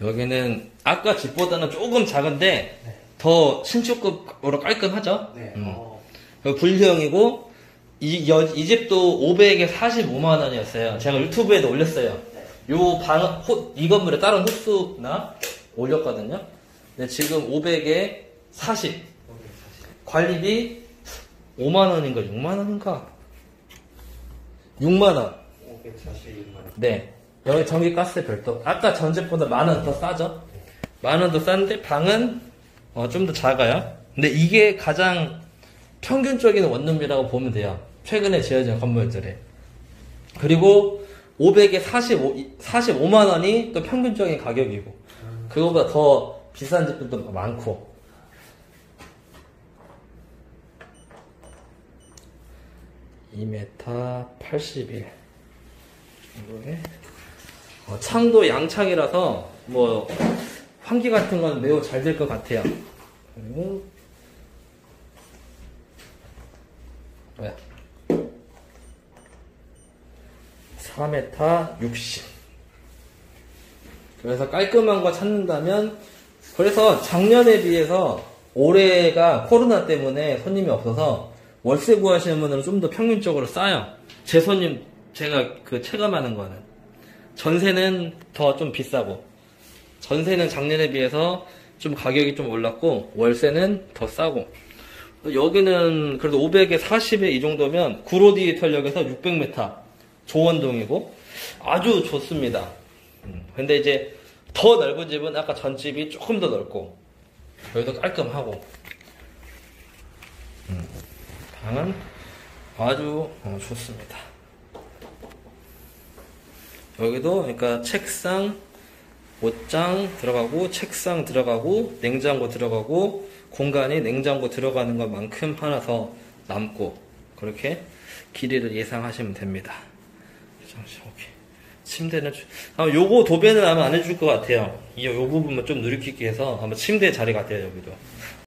여기는 아까 집보다는 조금 작은데 더 신축급으로 깔끔하죠? 네. 음. 어, 여기 불형이고 이, 여- 이 집도 500에 45만 원이었어요. 제가 유튜브에도 올렸어요. 요 방, 호- 이 건물에 다른 호수나 올렸거든요. 근데 지금 500에 40. 여기 사실 관리비 5만 원인가 6만 원인가? 6만 원. 546만 원. 네. 여기 전기 가스 별도. 아까 전 집보다 만 원 더 싸죠? 만 원 더 싼데 방은 어, 좀 더 작아요. 근데 이게 가장 평균적인 원룸이라고 보면 돼요. 최근에 지어진 건물들에. 그리고 500에 45, 45만 원이 또 평균적인 가격이고. 그거보다 더 비싼 집들도 많고. 이메타 81. 정도에. 어, 창도 양창이라서 뭐 환기 같은 건 매우 잘 될 것 같아요. 그리고 뭐야? 4m 60. 그래서 깔끔한 거 찾는다면 그래서 작년에 비해서 올해가 코로나 때문에 손님이 없어서 월세 구하시는 분들은 좀 더 평균적으로 싸요. 제 손님 제가 그 체감하는 거는 전세는 더 좀 비싸고 전세는 작년에 비해서 좀 가격이 좀 올랐고 월세는 더 싸고 여기는 그래도 500에 40에 이 정도면 구로디 터역에서 600m 조원동이고 아주 좋습니다. 음, 근데 이제 더 넓은 집은 아까 전 집이 조금 더 넓고 여기도 깔끔하고 음, 방은 아주 어, 좋습니다. 여기도 그러니까 책상, 옷장 들어가고 책상 들어가고 냉장고 들어가고 공간이 냉장고 들어가는 것만큼 하나 더 남고 그렇게 길이를 예상하시면 됩니다. 잠시 오케이. 침대는 주- 아마 요거 도배는 아마 안 해줄 것 같아요. 이 요 부분만 좀 누리끼게 해서 아마 침대 자리 같아요 여기도.